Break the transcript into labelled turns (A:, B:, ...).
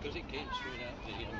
A: because it came straight out the um,